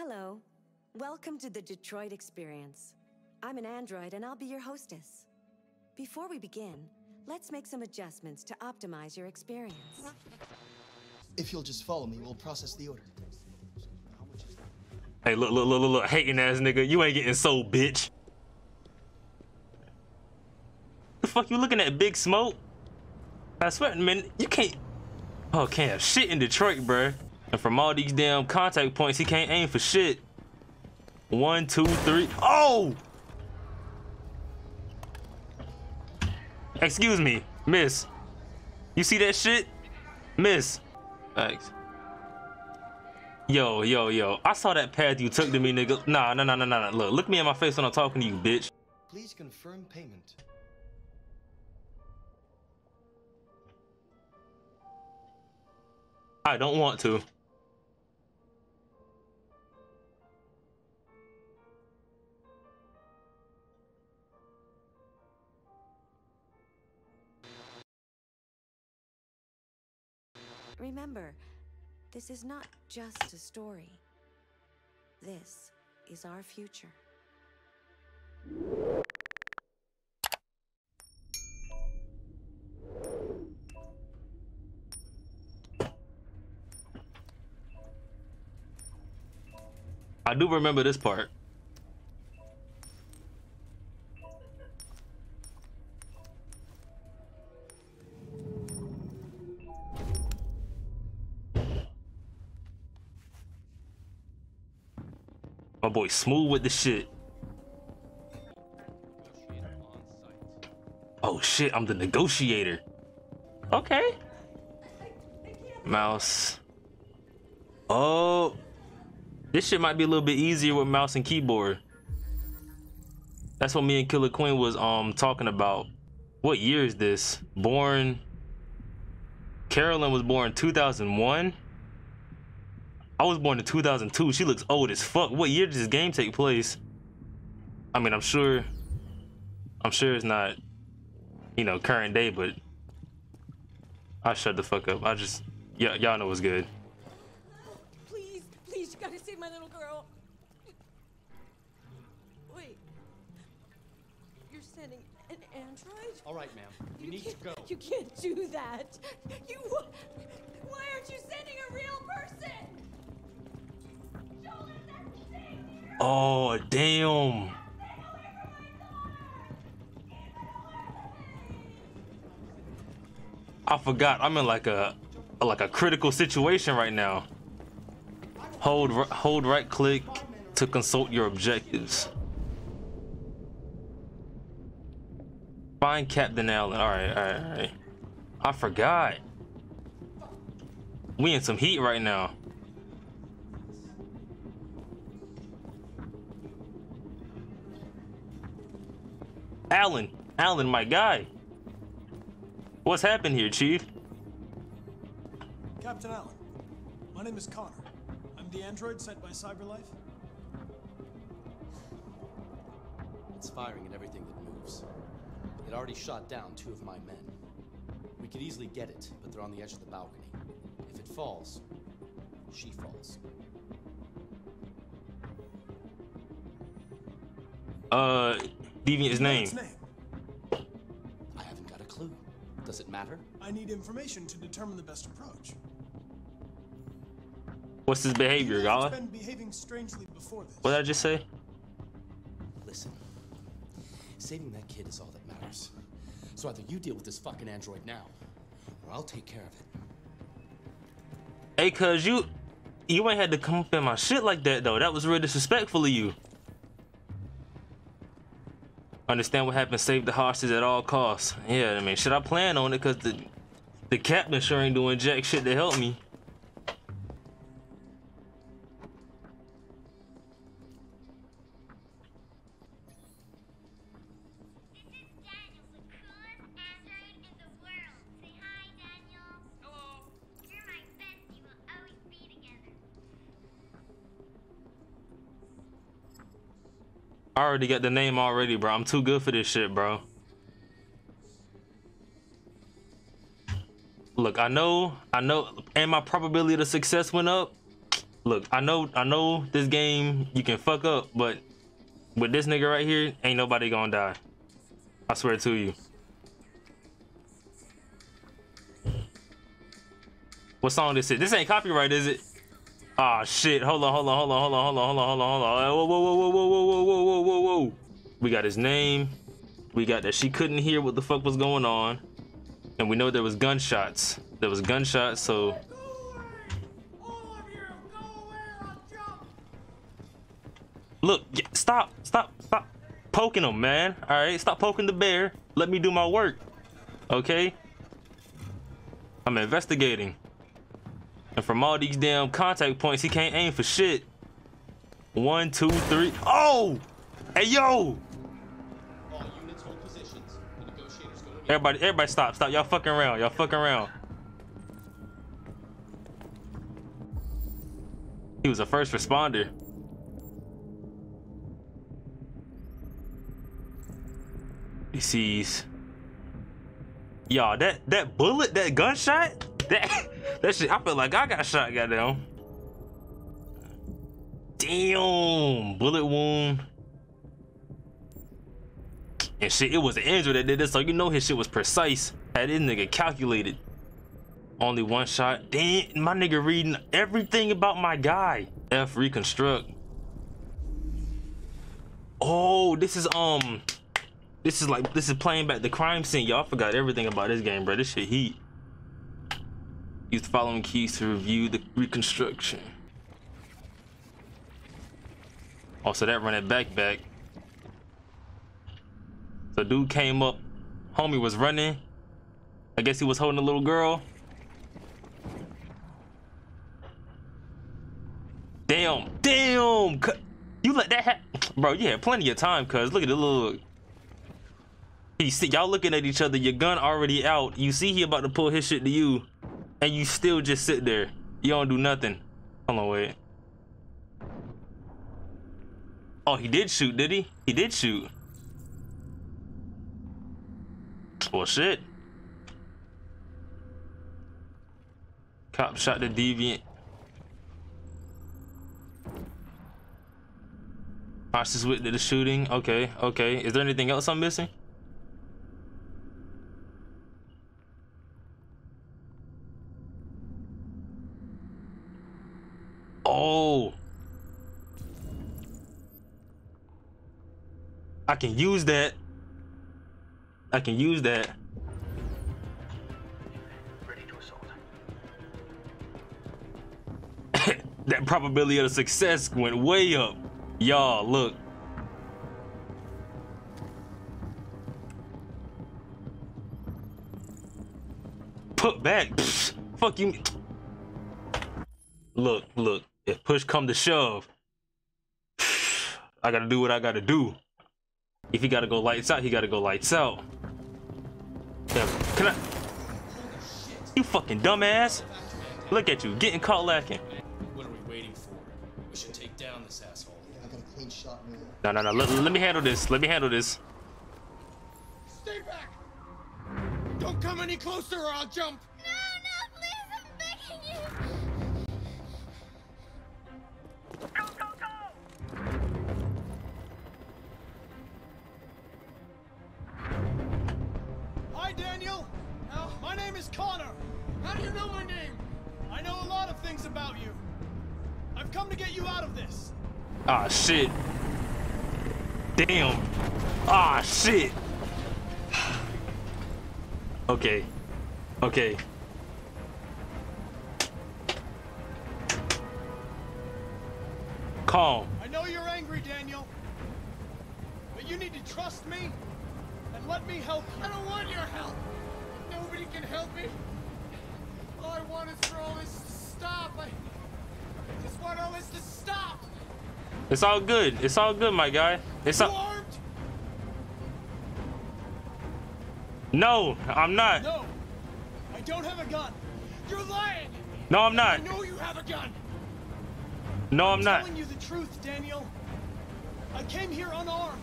Hello. Welcome to the Detroit Experience. I'm an android and I'll be your hostess. Before we begin, let's make some adjustments to optimize your experience. If you'll just follow me, we'll process the order. Hey, look, look, look, look, look, hating ass nigga. You ain't getting sold, bitch. The fuck you looking at, Big Smoke? I swear, man, you can't. Oh, can't shit in Detroit, bruh. And from all these damn contact points, he can't aim for shit. One, two, three. Oh! Excuse me, miss. You see that shit? Miss. Thanks. Yo, yo, yo. I saw that path you took to me, nigga. Nah, nah, nah, nah, nah. Look, look me in my face when I'm talking to you, bitch. Please confirm payment. I don't want to. Remember, this is not just a story. This is our future. I do remember this part. My boy smooth with the shit. Oh shit, I'm the negotiator. Okay. Mouse. Oh. This shit might be a little bit easier with mouse and keyboard. That's what me and Killer Queen was um talking about. What year is this? Born Carolyn was born 2001. I was born in 2002. She looks old as fuck. What year did this game take place? I mean, I'm sure I'm sure it's not you know, current day, but I shut the fuck up. I just yeah, y'all know what's good. Please, please, you gotta save my little girl. Wait. You're sending an android? All right, ma'am. You, You need to can't- go. You can't do that. You. Why aren't you sending a real person? Oh, damn. I forgot. I'm in like a like a critical situation right now. Hold hold right click to consult your objectives. Find Captain Allen. All right, all right, all right. I forgot. We in some heat right now. Allen, Allen, my guy. What's happened here, Chief? Captain Allen, my name is Connor. I'm the android sent by CyberLife. It's firing at everything that moves. It already shot down two of my men. We could easily get it, but they're on the edge of the balcony. If it falls, she falls. Uh, Deviant's name. Name. I haven't got a clue. Does it matter? I need information to determine the best approach. What's his behavior, It's y'all? been behaving strangely before this. What did I just say? Listen. Saving that kid is all that matters. So either you deal with this fucking android now, or I'll take care of it. Hey, cuz you, you ain't had to come up in my shit like that though. That was real disrespectful of you. Understand what happened. Save the hostage at all costs. Yeah, I mean, should I plan on it? Cause the, the captain sure ain't doing jack shit to help me. I already got the name already, bro. I'm too good for this shit, bro. Look, I know, I know, and my probability of success went up. Look, I know, I know this game you can fuck up, but with this nigga right here, ain't nobody gonna die. I swear to you. What song this is? This ain't copyright, is it? Ah shit. Hold on, hold on, hold on, hold on, hold on, hold on, hold on, hold on. Whoa, whoa, whoa, whoa, whoa, whoa, whoa, whoa, whoa, whoa. We got his name. We got that she couldn't hear what the fuck was going on. And we know there was gunshots. There was gunshots, so Look, stop, stop, stop poking him, man. All right, stop poking the bear. Let me do my work. Okay? I'm investigating. And from all these damn contact points, he can't aim for shit. One, two, three. Oh! Hey, yo! Everybody, everybody stop, stop. Y'all fucking around. Y'all fucking around. He was a first responder. He sees. Y'all, that that bullet, that gunshot, that that shit. I feel like I got shot. Goddamn. Damn, bullet wound. And shit, it was an injury that did this, so you know his shit was precise. Had this nigga calculated. Only one shot. Damn, my nigga reading everything about my guy. F reconstruct. Oh, this is um, this is like this is playing back the crime scene. Y'all forgot everything about this game, bro. This shit heat. Use the following keys to review the reconstruction. Oh, so that run it back back. So dude came up, homie was running. I guess he was holding a little girl. Damn, damn, you let that happen, bro. You had plenty of time, cuz look at the little. He see y'all looking at each other. Your gun already out. You see he about to pull his shit to you, and you still just sit there. You don't do nothing. Hold on, wait. Oh, he did shoot, did he? He did shoot. Well, shit. Cop shot the deviant. Cautious witness the shooting. Okay, okay. Is there anything else I'm missing? Oh. I can use that. I can use that. that probability of success went way up. Y'all, look. Put back. Pfft, fuck you. Look, look. If push come to shove, I gotta do what I gotta do. If he gotta go lights out, he gotta go lights out. Yeah, can I? You fucking dumbass! Look at you, getting caught lacking. What are we waiting for? We should take down this asshole. Yeah, I got a clean shot, man. No, no, no. Let, let me handle this. Let me handle this. Stay back! Don't come any closer or I'll jump! Connor. How do you know my name? I know a lot of things about you. I've come to get you out of this. Ah, shit. Damn. Ah, shit. Okay. Okay. Calm. I know you're angry, Daniel. But you need to trust me and let me help you. I don't want your help! Nobody can help me! All I want is for all this to stop. I just want all this to stop! It's all good. It's all good, my guy. It's all. armed? No, I'm not. No, I don't have a gun. You're lying! No, I'm not. I know you have a gun! No, I'm not. telling you the truth, Daniel. I came here unarmed.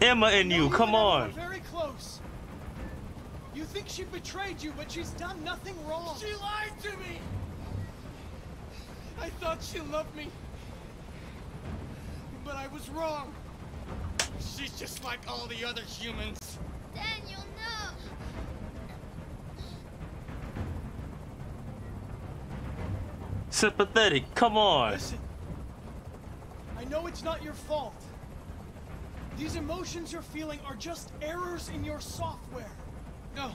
Emma and know you, come and Emma on. Very close. You think she betrayed you, but she's done nothing wrong. She lied to me! I thought she loved me. But I was wrong. She's just like all the other humans. Daniel, no! Sympathetic. Come on. Listen, I know it's not your fault. These emotions you're feeling are just errors in your software. No,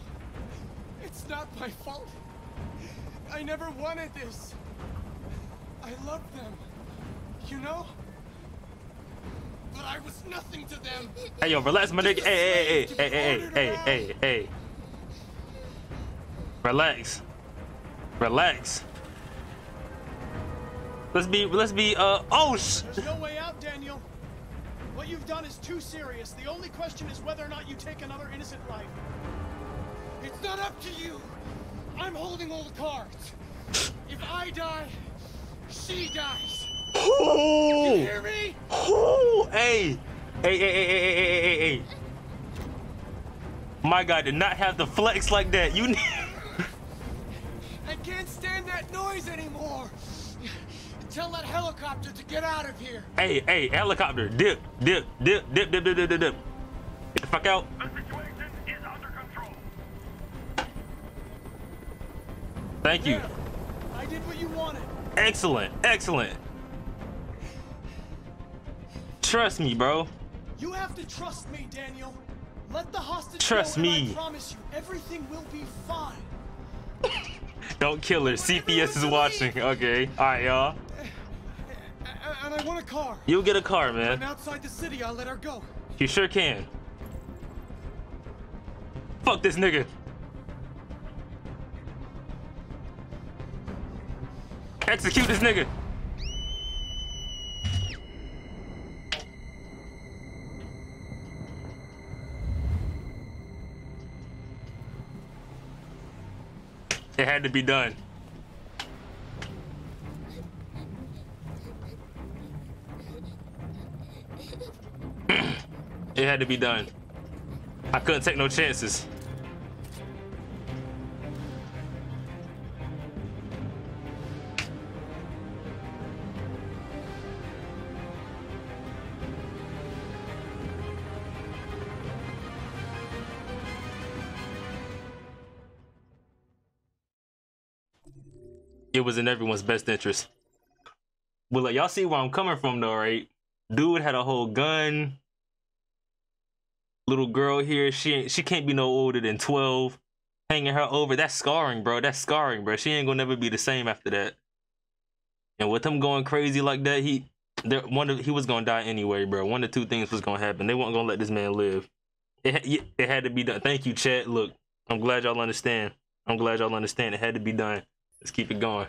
it's not my fault. I never wanted this. I love them, you know? But I was nothing to them. Hey yo, relax, my nigga. Hey, hey, hey, hey, hey, hey, hey, hey. Relax. Relax. Let's be, let's be, uh, oh, There's no way out, Daniel. What you've done is too serious. The only question is whether or not you take another innocent life. It's not up to you. I'm holding all the cards. If I die, she dies. You hear me? Ooh. Hey. Hey, hey, hey, hey, hey, hey, hey, hey. My God, did not have the flex like that. You need. I can't stand that noise anymore. Tell that helicopter to get out of here. Hey, hey, helicopter, dip, dip, dip, dip, dip, dip, dip, dip, dip. Get the fuck out. The situation is under control. Thank you. There. I did what you wanted. Excellent, excellent. Trust me, bro. You have to trust me, Daniel. Let the hostage Trust go, me. I promise you, everything will be fine. Don't kill her. CPS is watching. Okay. All right, y'all. And I want a car. You'll get a car, man. I'm outside the city. I'll let her go. You sure can. Fuck this nigga. Execute this nigga. It had to be done. It had to be done. I couldn't take no chances. It was in everyone's best interest. Well, like, y'all see where I'm coming from, though, right? Dude had a whole gun. Little girl here, she she can't be no older than 12. Hanging her over, that's scarring, bro. That's scarring, bro. She ain't gonna never be the same after that. And with him going crazy like that, he there one of he was gonna die anyway, bro. One of two things was gonna happen. They weren't gonna let this man live. It it had to be done. Thank you, Chad. Look, I'm glad y'all understand. I'm glad y'all understand. It had to be done. Let's keep it going.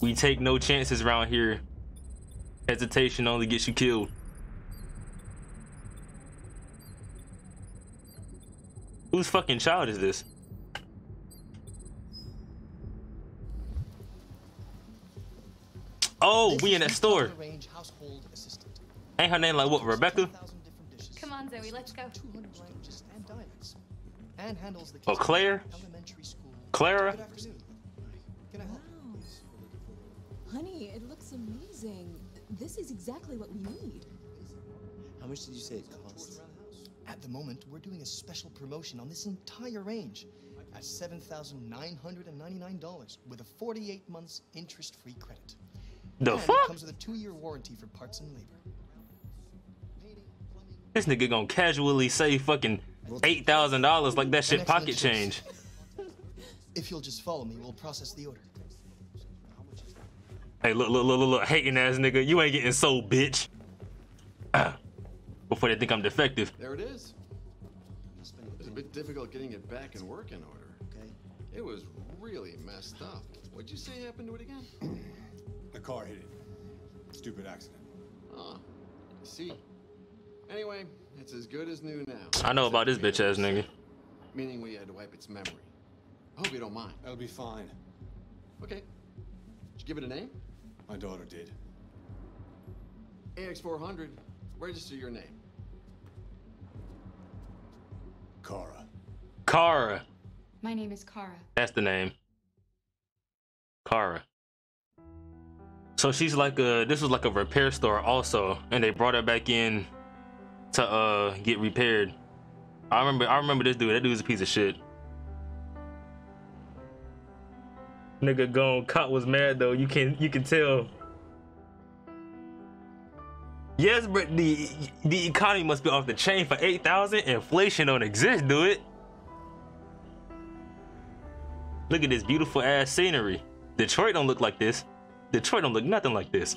We take no chances around here. Hesitation only gets you killed. Whose fucking child is this? Oh, This we in that store. top-of-the-range household assistant. Ain't her name like what, Rebecca? 10,000 different dishes, Come on, Zoe, let's go. 200 languages and. And handles the Oh, Claire? elementary school. Clara? Good. Can I help? Honey, it looks amazing. This is exactly what we need. How much did you say it cost? At the moment, we're doing a special promotion on this entire range at $7,999 with a 48 months interest-free credit. The and fuck? It comes with a two-year warranty for parts and labor. This nigga gonna casually say fucking eight thousand dollars like that shit An pocket change. If you'll just follow me, we'll process the order. Hey, look, look, look, look, look, hating ass nigga, you ain't getting sold, bitch. Ah. Before they think I'm defective. There it is. It's a bit difficult getting it back in working order. Okay. It was really messed up. What'd you say happened to it again? The car hit it. Stupid accident. Ah, I see. Anyway, it's as good as new now. I know about this bitch ass nigga. Meaning we had to wipe its memory. I hope you don't mind. That'll be fine. Okay. Did you give it a name? My daughter did. AX400. Register your name. Kara. Kara. My name is Kara. That's the name. Kara. So she's like a this was like a repair store also, and they brought her back in to uh get repaired. I remember I remember this dude. That dude's a piece of shit. Nigga gone cop was mad though. You can you can tell. Yes, but the the economy must be off the chain for eight thousand. Inflation don't exist, do it? Look at this beautiful ass scenery. Detroit don't look like this. Detroit don't look nothing like this.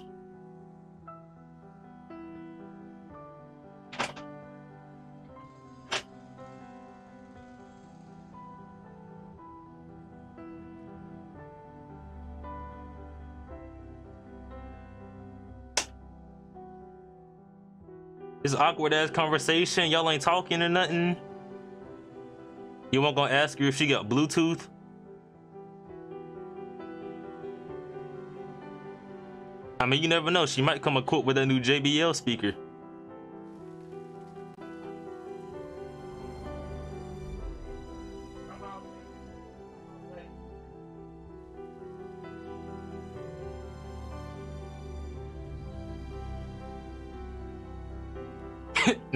This awkward ass conversation. Y'all ain't talking or nothing. You won't gonna ask her if she got Bluetooth? I mean, you never know. She might come equipped with a new JBL speaker.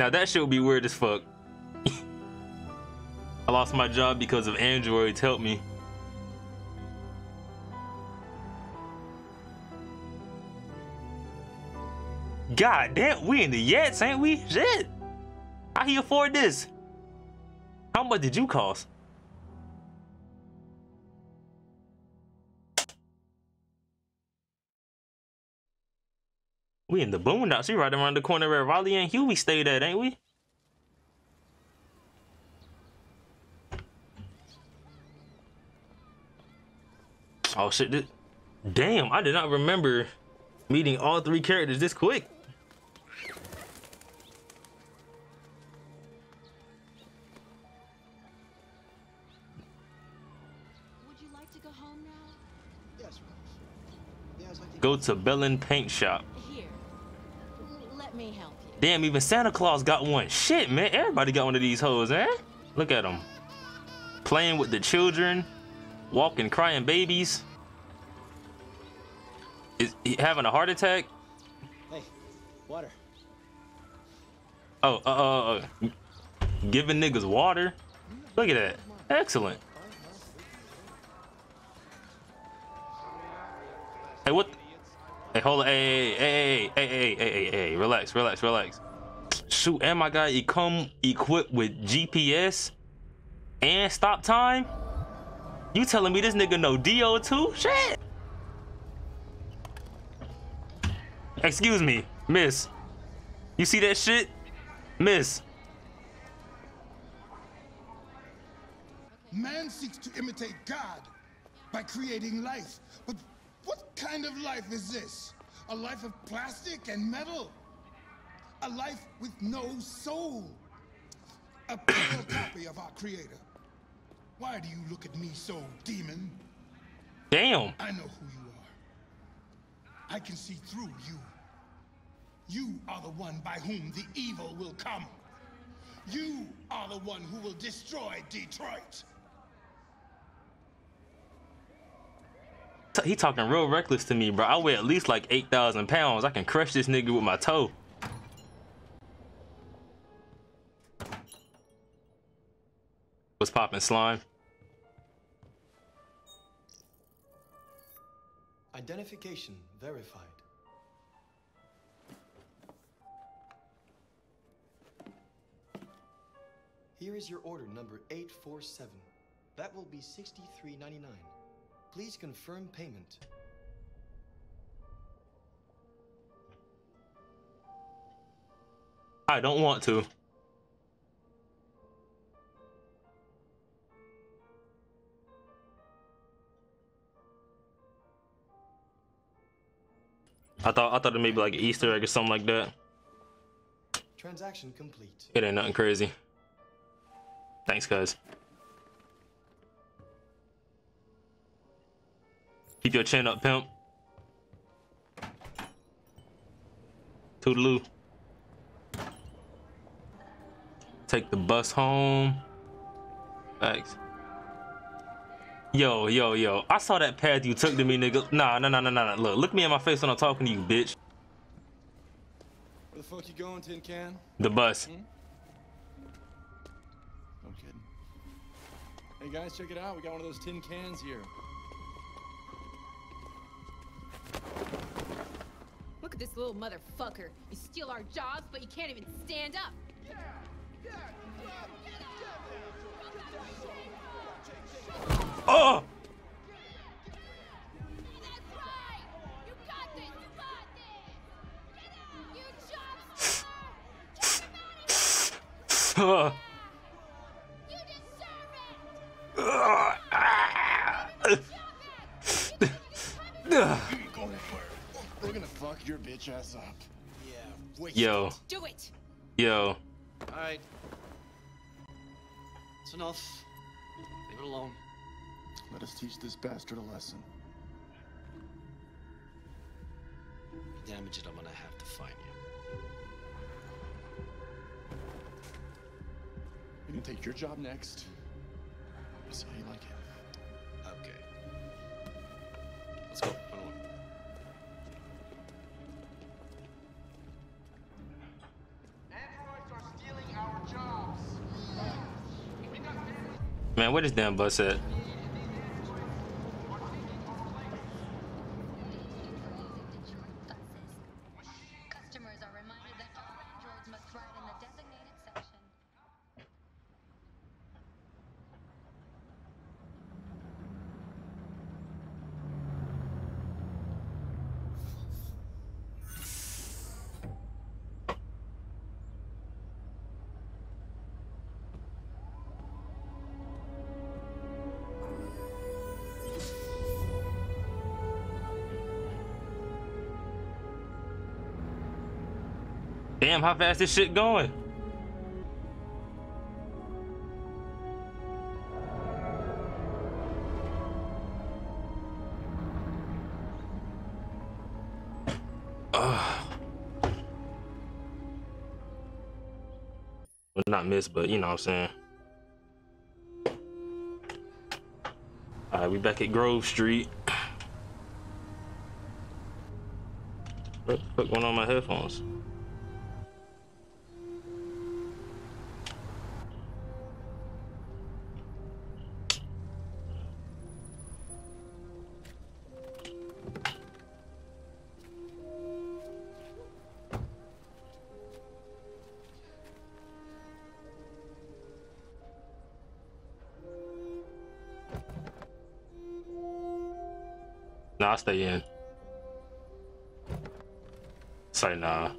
Now that shit would be weird as fuck. I lost my job because of androids. Help me. God damn, we in the Yets, ain't we? Shit. How he afford this? How much did you cost? We in the boondocks. We right around the corner where Riley and Huey stayed at, ain't we? Oh shit! This, damn, I did not remember meeting all three characters this quick. Would you like to go home now? Yes, Yes, I think. Go to Bellin Paint Shop. Damn, even Santa Claus got one. Shit, man. Everybody got one of these hoes, eh? Look at them. Playing with the children. Walking, crying babies. Is he having a heart attack? Hey, water. Oh, uh, uh, uh, giving niggas water. Look at that. Excellent. Hey, what? Hey, hold on. Hey, hey, hey, hey, hey, hey, hey, hey, relax, relax, relax. Shoot, and my guy, he come equipped with GPS and stop time? You telling me this nigga know DO2? Shit. Excuse me, miss. You see that shit? Miss. Man seeks to imitate God by creating life. What kind of life is this? A life of plastic and metal? A life with no soul? A pale copy of our Creator. Why do you look at me so, demon? Damn. I know who you are. I can see through you. You are the one by whom the evil will come. You are the one who will destroy Detroit. He talking real reckless to me, bro. I weigh at least like 8,000 pounds. I can crush this nigga with my toe. What's popping, slime? Identification verified. Here is your order number 847. That will be $63.99. Please confirm payment. I don't want to. I thought I thought it may be like an Easter egg or something like that. Transaction complete. It ain't nothing crazy. Thanks, guys. Keep your chin up, pimp. Toodaloo. Take the bus home. Thanks. Yo, yo, yo. I saw that path you took to me, nigga. Nah, nah, nah, nah, nah. Look, look me in my face when I'm talking to you, bitch. Where the fuck you going, Tin Can? The bus. Hmm? No kidding. Hey guys, check it out. We got one of those tin cans here. Look at this little motherfucker. You steal our jobs, but you can't even stand up. Oh! Uh. Your bitch ass up. Yeah, wait. Yo. Do it. Yo. Alright. It's enough. Leave it alone. Let us teach this bastard a lesson. Damage it, I'm gonna have to find you. You can take your job next. See how you like it. Where this damn bus at? Damn, how fast this shit going? Well, not miss, but you know what I'm saying. Alright, we back at Grove Street. What the fuck on my headphones? Stay in. Say nah.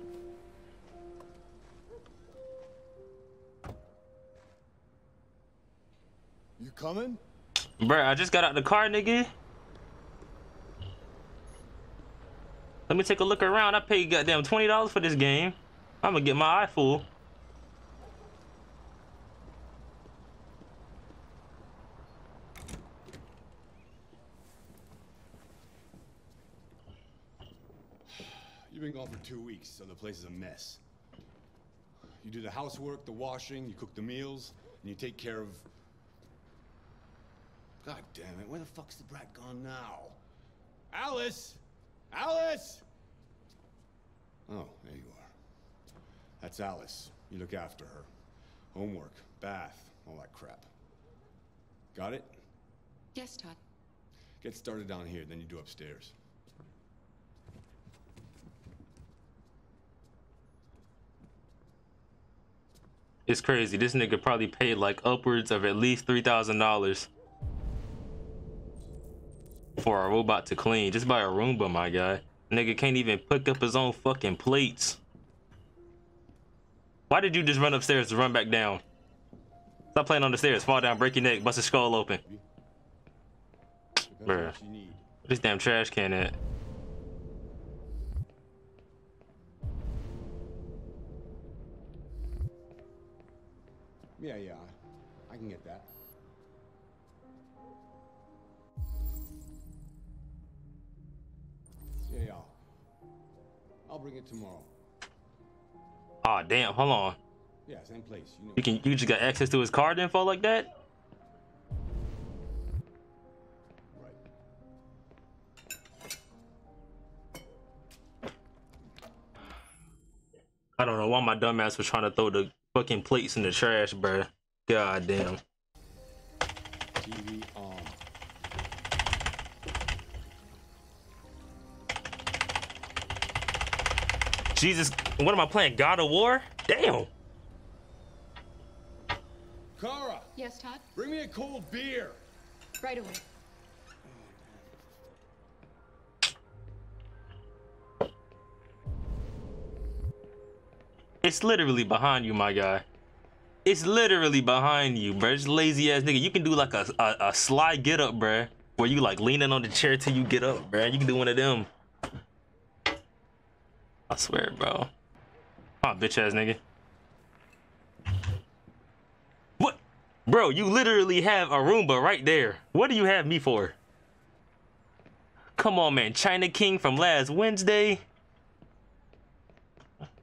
You coming? Bruh, I just got out the car, nigga. Let me take a look around. I paid goddamn $20 for this game. I'm gonna get my eye full. You've been gone for two weeks, so the place is a mess. You do the housework, the washing, you cook the meals, and you take care of. God damn it, where the fuck's the brat gone now? Alice! Alice! Oh, there you are. That's Alice. You look after her. Homework, bath, all that crap. Got it? Yes, Todd. Get started down here, then you do upstairs. It's crazy. This nigga probably paid like upwards of at least $3,000 for a robot to clean. Just by a Roomba, my guy. Nigga can't even pick up his own fucking plates. Why did you just run upstairs to run back down? Stop playing on the stairs. Fall down, break your neck, bust your skull open. Bruh. This damn trash can at? Yeah, yeah, I can get that. Yeah, yeah. I'll bring it tomorrow. Ah, damn. Hold on. Yeah, same place. You, know you can. You just got access to his card info like that. I don't know why my dumbass was trying to throw the fucking plates in the trash, bruh. God damn. TV on. Jesus, what am I playing? God of War? Damn. Kara, Yes, Todd? bring me a cold beer. Right away. It's literally behind you, my guy. It's literally behind you, bruh. Just lazy ass nigga. You can do like a, a, a sly get up, bruh. Where you like leaning on the chair till you get up, bruh. You can do one of them. I swear, bro. Oh, bitch ass nigga. What? Bro, you literally have a Roomba right there. What do you have me for? Come on, man. China King from last Wednesday.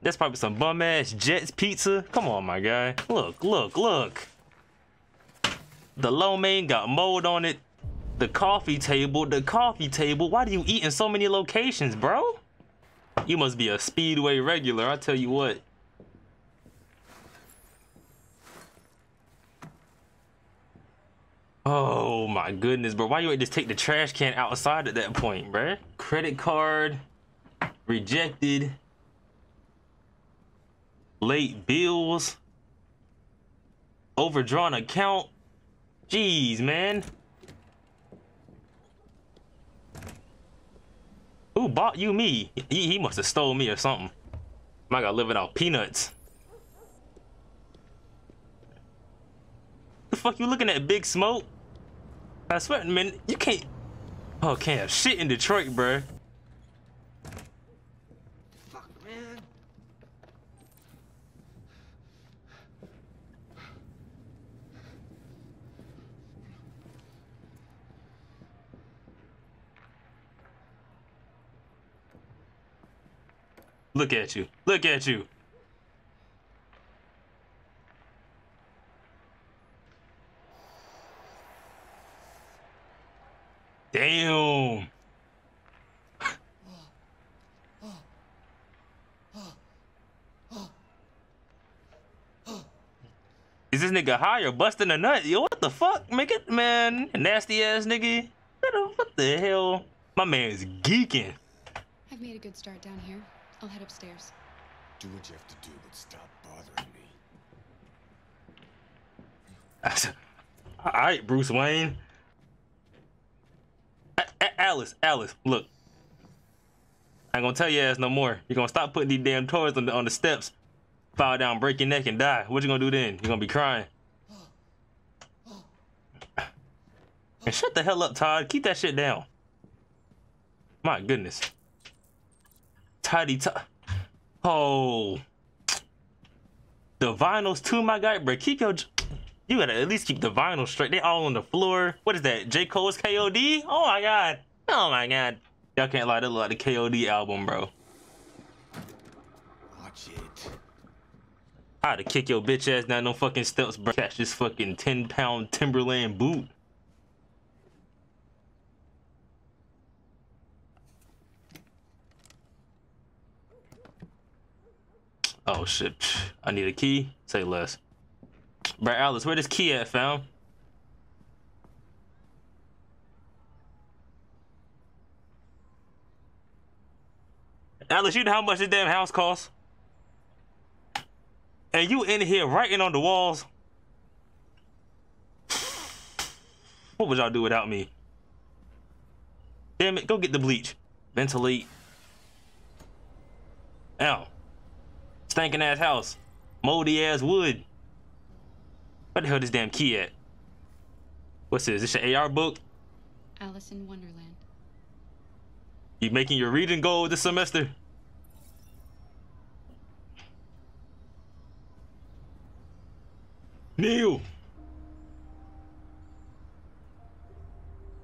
That's probably some bum ass Jets pizza. Come on, my guy. Look, look, look. The lo mein got mold on it. The coffee table, the coffee table. Why do you eat in so many locations, bro? You must be a Speedway regular, I tell you what. Oh my goodness, bro. Why you ain't just take the trash can outside at that point, bruh? Credit card rejected. Late bills. Overdrawn account. Jeez, man. Who bought you me? He, he must have stole me or something. I got living out peanuts. The fuck you looking at, Big Smoke? I swear, man, you can't. Oh, can't have shit in Detroit, bruh. Look at you. Look at you. Damn. Is this nigga high or busting a nut? Yo, what the fuck? Make it, man. Nasty ass nigga. What the, hell? My man's geeking. I've made a good start down here. I'll head upstairs. Do what you have to do, but stop bothering me. All right, Bruce Wayne. A- A- Alice, Alice, look. I ain't gonna tell your ass no more. You're gonna stop putting these damn toys on the on the steps, fall down, break your neck, and die. What you gonna do then? You're gonna be crying. And shut the hell up, Todd. Keep that shit down. My goodness. Tidy Todd. Oh. The vinyls too, my guy, bro. Keep your. You gotta at least keep the vinyl straight. They all on the floor. What is that? J. Cole's KOD? Oh my god. Oh my god. Y'all can't lie, that look like the KOD album, bro. Watch it. I had to kick your bitch ass down no fucking steps, bro. Catch this fucking 10 pound Timberland boot. Oh shit. I need a key. Say less. Bro, Alice, where this key at, fam? Alice, you know how much this damn house costs? And you in here writing on the walls? What would y'all do without me? Damn it, go get the bleach. Ventilate. Ow. Stinking ass house. Moldy ass wood. What the hell this damn key at? What's this? This your AR book? Alice in Wonderland. You making your reading goal this semester? Neil.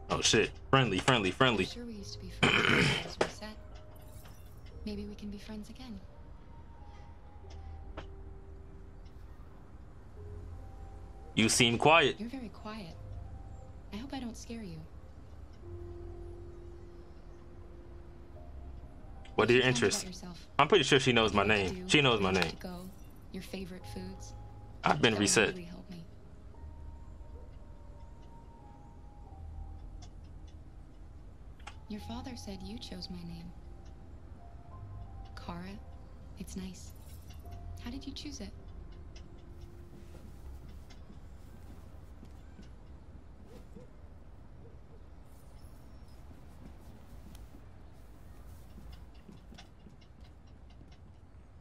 Oh shit. Friendly, friendly, friendly. Sure, we used to be friends. Maybe we can be friends again. You seem quiet. You're very quiet. I hope I don't scare you. What are your interests? I'm pretty sure she knows my name. do, She knows my name. Go, your favorite foods. I've been That reset. really. Your father said you chose my name. Kara. It's nice. How did you choose it?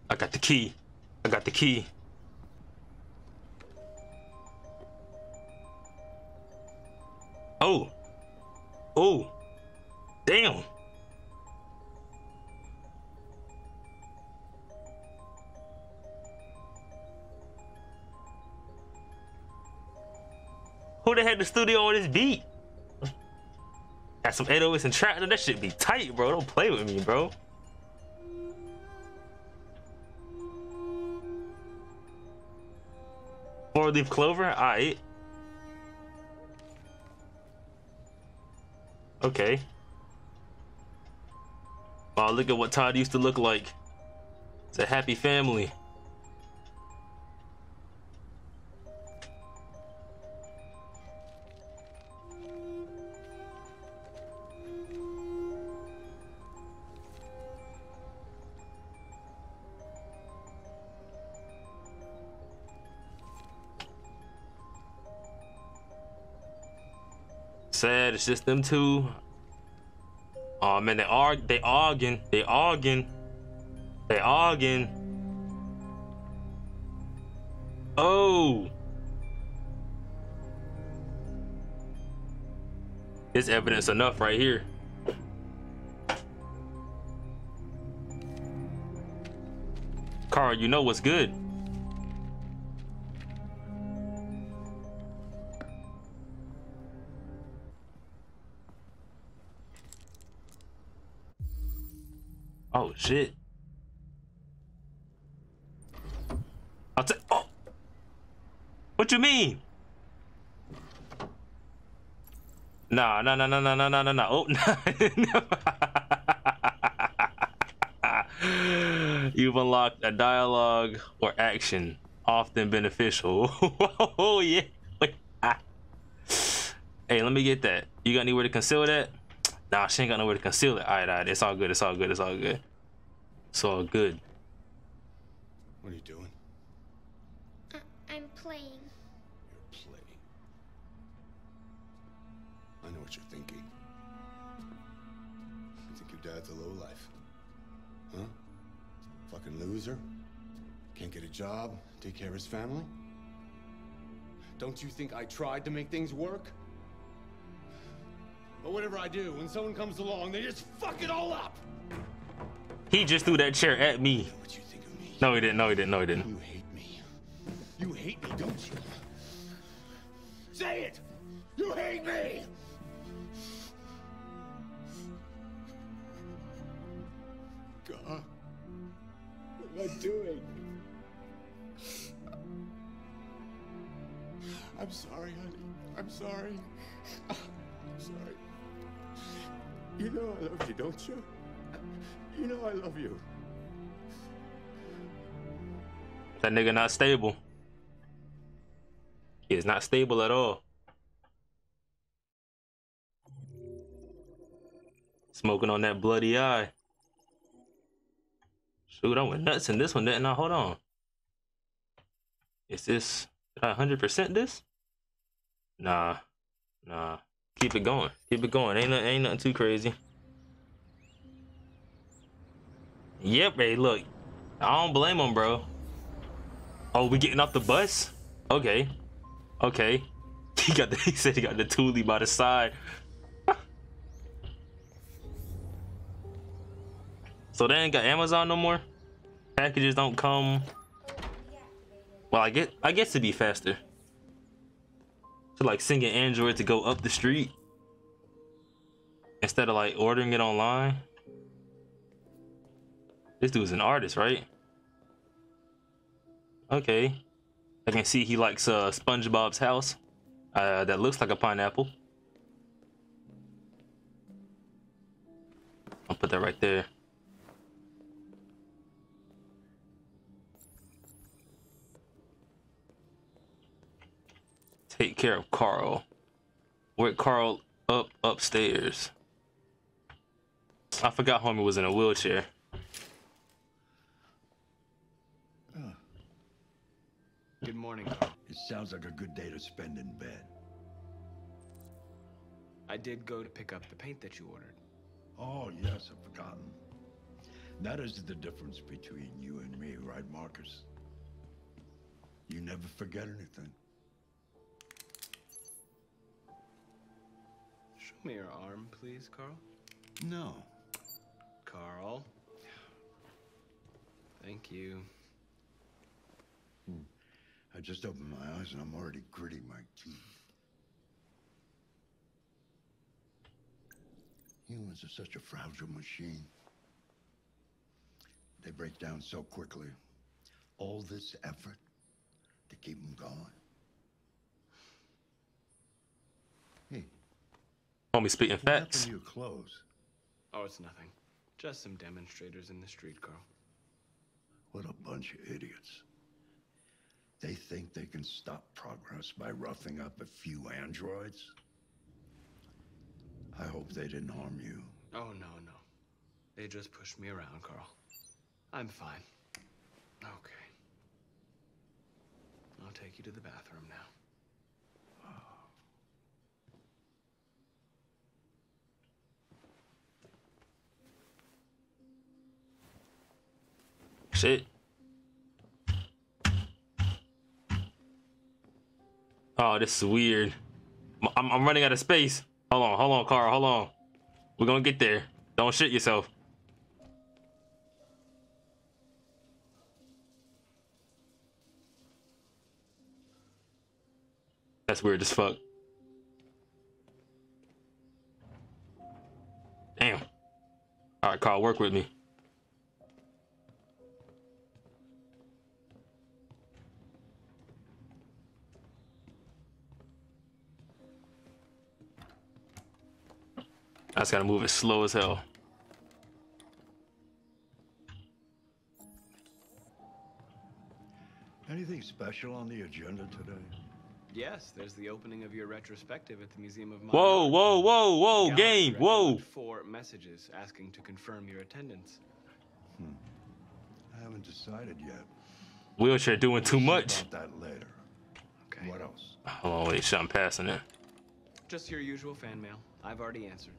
I got the key. I got the key. Oh. Oh. Damn. Who the heck the studio on this beat? Got some 808s and trap. That shit be tight, bro. Don't play with me, bro. Leaf clover? Ah, Alright. Okay. Wow, look at what Todd used to look like. It's a happy family. Sad, it's just them two. Oh man, they are they arguing, they arguing, they arguing. Oh, it's evidence enough right here. Carl, you know what's good. Shit. I'll take. Oh. What you mean? Nah, nah, nah, nah, nah, nah, nah, nah, nah. Oh, nah. You've unlocked a dialogue or action, often beneficial. oh yeah. Wait, ah. Hey, let me get that. You got anywhere to conceal that? Nah, she ain't got nowhere to conceal it. Alright, alright. It's all good. It's all good. It's all good. It's all good. What are you doing? I- I'm playing. You're playing. I know what you're thinking. You think your dad's a lowlife? Huh? Fucking loser? Can't get a job, take care of his family? Don't you think I tried to make things work? But whatever I do, when someone comes along, they just fuck it all up! He just threw that chair at me. No, he didn't. No, he didn't. No, he didn't. Nigga not stable. He is not stable at all. Smoking on that bloody eye. Shoot, I went nuts in this one, didn't I? Hold on. Is this did I 100% this? Nah. Nah. Keep it going. Keep it going. Ain't ain't nothing too crazy. Yep, hey, look. I don't blame him, bro. Oh, we getting off the bus? Okay. Okay. He got the, he said he got the Thule by the side. so they ain't got Amazon no more? Packages don't come. Well, I get I guess it'd be faster. To like singing Android to go up the street instead of like ordering it online. This dude's an artist, right? Okay. I can see he likes uh, SpongeBob's house. Uh, that looks like a pineapple. I'll put that right there. Take care of Carl. Wake Carl up upstairs. I forgot homie was in a wheelchair. Good morning, Carl. It sounds like a good day to spend in bed. I did go to pick up the paint that you ordered. Oh, yes, I've forgotten. That is the difference between you and me, right, Marcus? You never forget anything. Show me your arm, please, Carl. No. Carl. Thank you. Hmm. I just opened my eyes and I'm already gritting my teeth. Humans are such a fragile machine. They break down so quickly. All this effort to keep them going. Hey. Homie spitting What happened facts. to your clothes? Oh, it's nothing. Just some demonstrators in the street, Carl. What a bunch of idiots. They think they can stop progress by roughing up a few androids? I hope they didn't harm you. Oh, no, no. They just pushed me around, Carl. I'm fine. Okay. I'll take you to the bathroom now. Shit. Oh, this is weird. I'm, I'm running out of space. Hold on, hold on, Carl, hold on. We're gonna get there. Don't shit yourself. That's weird as fuck. Damn. All right, Carl, work with me. I just gotta move it slow as hell. Anything special on the agenda today? Yes, there's the opening of your retrospective at the Museum of Modern Whoa, Art. whoa, whoa, whoa, Gallery game, whoa. Four messages asking to confirm your attendance. Hmm. I haven't decided yet. Wheelchair doing too much. About that later. Okay. What else? Hold on, wait, shit, I'm passing it. Just your usual fan mail. I've already answered.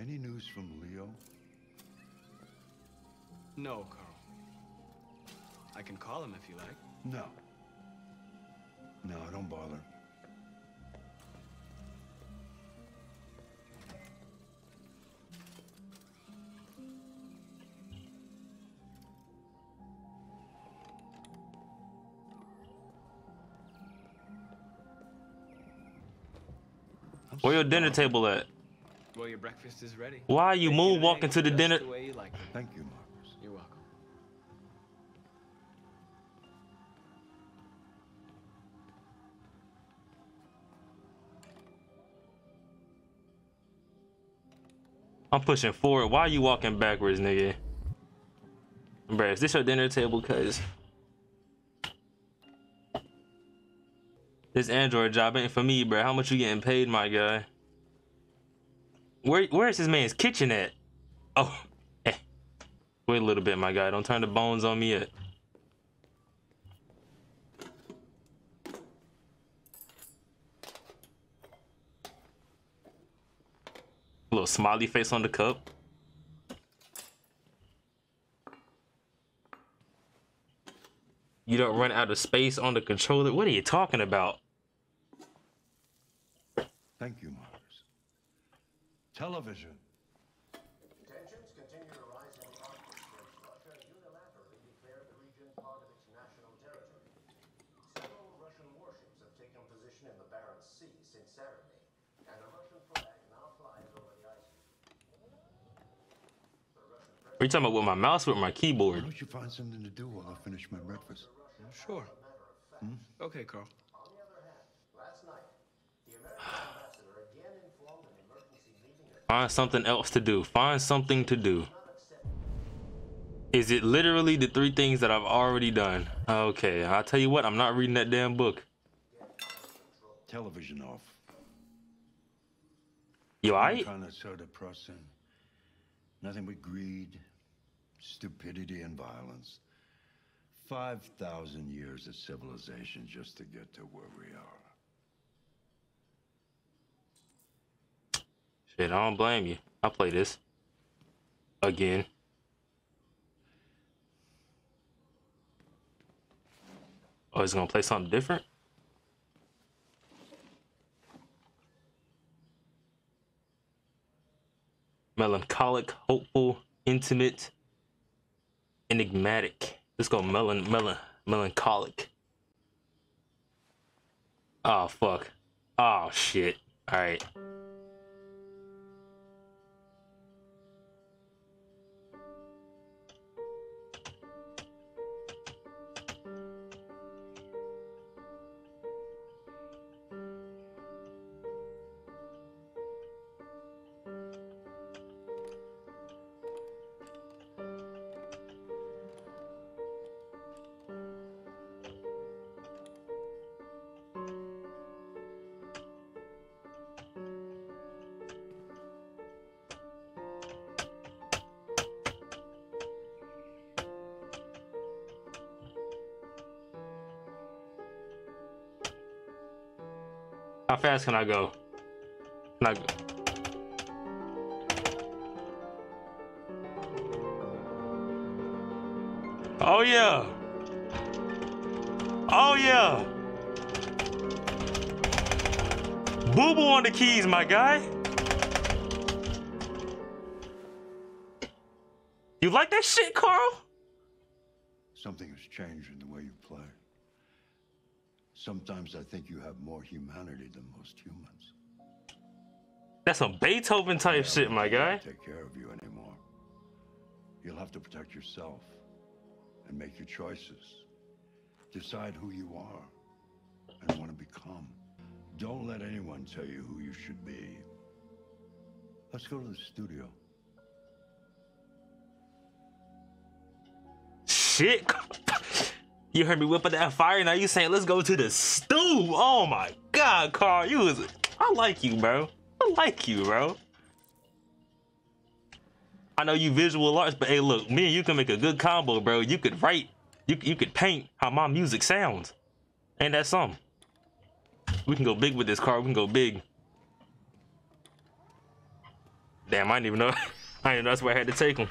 Any news from Leo? No, Carl. I can call him if you like. No. No, don't bother. Where your dinner table at? Well, your breakfast is ready. Why are you Bacon and moonwalking to the dinner? The you like. Thank you, Marcus. You're welcome. I'm pushing forward. Why are you walking backwards, nigga? Bruh, is this your dinner table? Cause this Android job ain't for me, bruh. How much you getting paid, my guy? Where where's this man's kitchen at? Oh, eh. Wait a little bit, my guy. Don't turn the bones on me yet. Little smiley face on the cup. You don't run out of space on the controller. What are you talking about? Thank you. Television. Tensions continue to rise in the Arctic since Russia unilaterally declared the region part of its national territory. Several Russian warships have taken position in the Barents Sea since Saturday, and a Russian flag now flies over the ice. Are you talking about with my mouse or with my Why keyboard? don't you find something to do while I finish my breakfast? Sure. Hmm? Okay, Carl. Last night, the American ambassador again informed an emergency meeting at Find something else to do. Find something to do. Is it literally the three things that I've already done? Okay, I'll tell you what, I'm not reading that damn book. Television off. You I'm aight? trying to so depressing. Nothing but greed, stupidity, and violence. 5,000 years of civilization just to get to where we are. Shit, I don't blame you. I'll play this. Again. Oh, it's gonna play something different? Melancholic, hopeful, intimate, enigmatic. Let's go melan melan melancholic. Oh fuck. Oh shit. Alright. How fast can I go? Can I go? Oh yeah. Oh yeah. Boo boo on the keys, my guy. You like that shit, Carl? Something has changed in the way you play. Sometimes I think you have more humanity than most humans. That's some Beethoven type shit, my guy. Take care of you anymore. You'll have to protect yourself and make your choices. Decide who you are and want to become. Don't let anyone tell you who you should be. Let's go to the studio. Shit. You heard me whip up that fire. Now you saying let's go to the stew. Oh my god, Carl. You was I like you, bro. I like you, bro. I know you visual arts, but hey, look, me and you can make a good combo, bro. You could write, you you could paint how my music sounds, Ain't that something. We can go big with this car. We can go big. Damn, I didn't even know. I didn't know that's where I had to take him.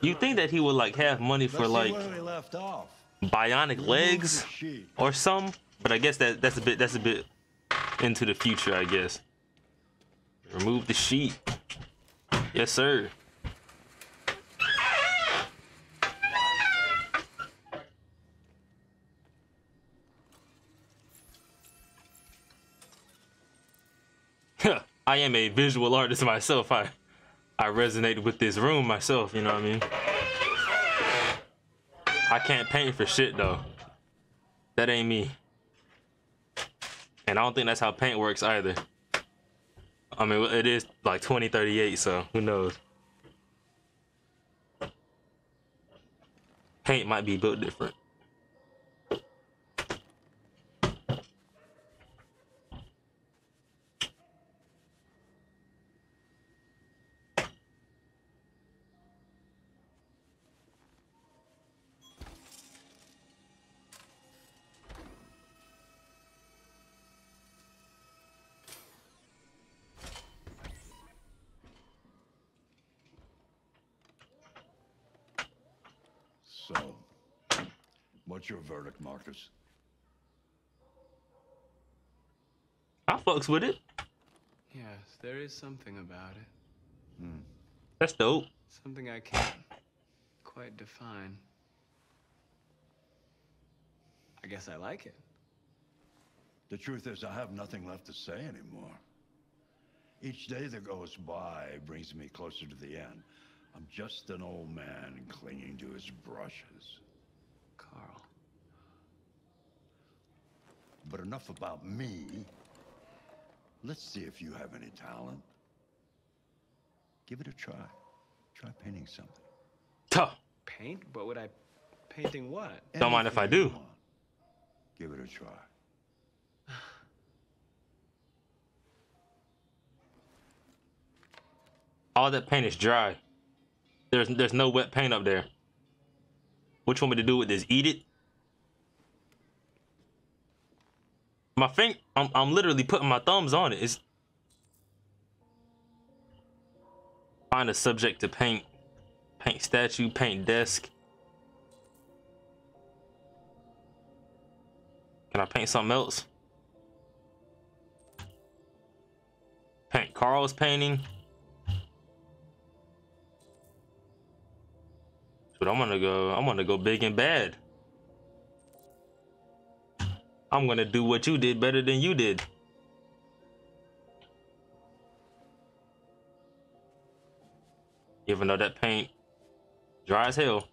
You think that he would like have money for like bionic legs or some? But I guess that that's a bit that's a bit into the future, I guess. Remove the sheet. Yes, sir. I am a visual artist myself. I I resonate with this room myself, you know what I mean? I can't paint for shit though. That ain't me. And I don't think that's how paint works either. I mean, it is like 2038, so who knows? Paint might be built different. So, what's your verdict, Marcus? I fucks with it. Yes, there is something about it. Hmm. That's dope. Something I can't quite define. I guess I like it. The truth is, I have nothing left to say anymore. Each day that goes by brings me closer to the end. I'm just an old man clinging to his brushes. Carl. But enough about me. Let's see if you have any talent. Give it a try. Try painting something. Tuh. Paint? What would I... Painting what? Don't mind if I do. Give it a try. All that paint is dry. There's there's no wet paint up there. What you want me to do with this? Eat it? My finger, I'm, I'm literally putting my thumbs on it. It's find a subject to paint. Paint statue, paint desk. Can I paint something else? Paint Carl's painting. But I'm gonna go, I'm gonna go big and bad. I'm gonna do what you did better than you did. Even though that paint dry as hell.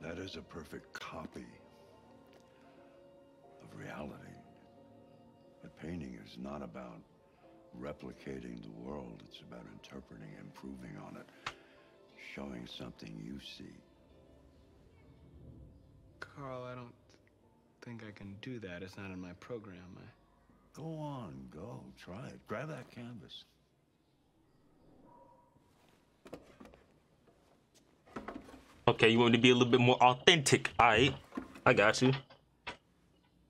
That is a perfect copy reality. But painting is not about replicating the world. It's about interpreting, improving on it, showing something you see. Carl, I don't think I can do that. It's not in my program. I... Go on, go. Try it. Grab that canvas. Okay, you want me to be a little bit more authentic. Alright. I got you.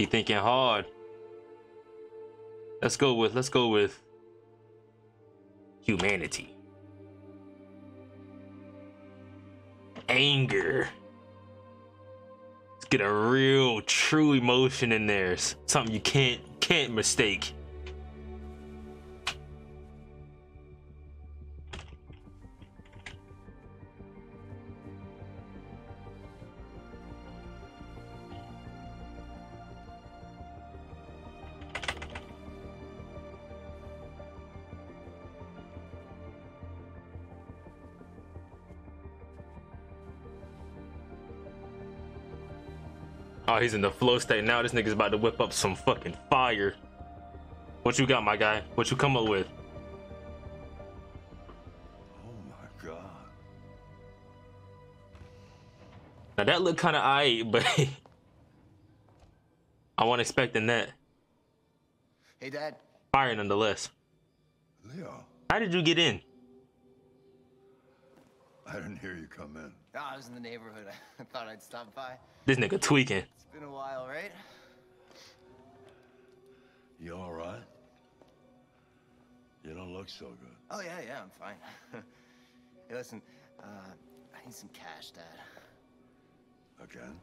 He thinking hard. Let's go with let's go with humanity. Anger. Let's get a real true emotion in there. Something you can't can't mistake. He's in the flow state now. This nigga's about to whip up some fucking fire. What you got, my guy? What you come up with? Oh my god. Now that looked kind of aight, but I wasn't expecting that. Hey, Dad. Fire nonetheless. Leo, How did you get in? I didn't hear you come in. Oh, I was in the neighborhood. I thought I'd stop by. This nigga tweaking. It's been a while, right? You all right? You don't look so good. Oh, yeah, yeah, I'm fine. hey, listen, uh, I need some cash, Dad. Again?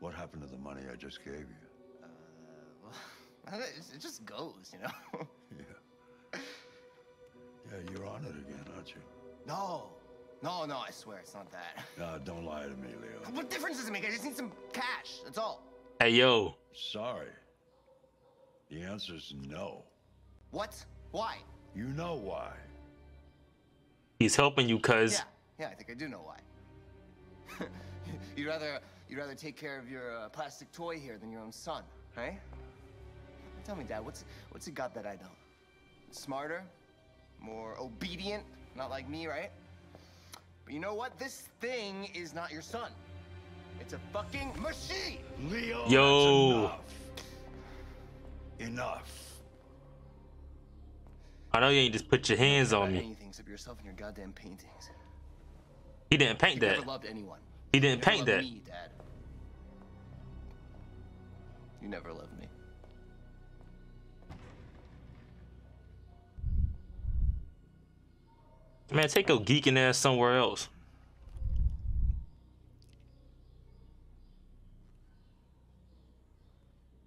What happened to the money I just gave you? Uh, well, it just goes, you know? Yeah. Yeah, you're on it again, aren't you? no, no, no, I swear it's not that. No, don't lie to me, Leo. What difference does it make? I just need some cash, that's all. Hey, yo. Sorry. The answer's no. What? Why? You know why. He's helping you, cuz. Yeah, yeah, I think I do know why. you'd rather you'd rather take care of your uh, plastic toy here than your own son, right? Tell me, Dad, what's what's he got that I don't? Smarter, more obedient, not like me, right? But you know what? This thing is not your son. It's a fucking machine. Leo, Yo. enough. Enough. I know you ain't just put your hands on Anything me. except yourself and your goddamn paintings. He didn't paint you that. never loved anyone. He You didn't never paint loved that. Me, Dad. You never loved me. Man, take your geeking ass somewhere else.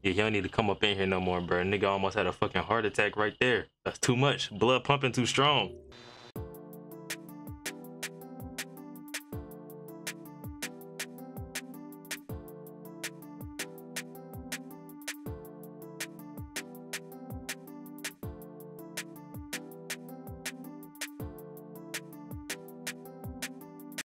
Yeah, you don't need to come up in here no more, bro. Nigga almost had a fucking heart attack right there. That's too much. Blood pumping too strong.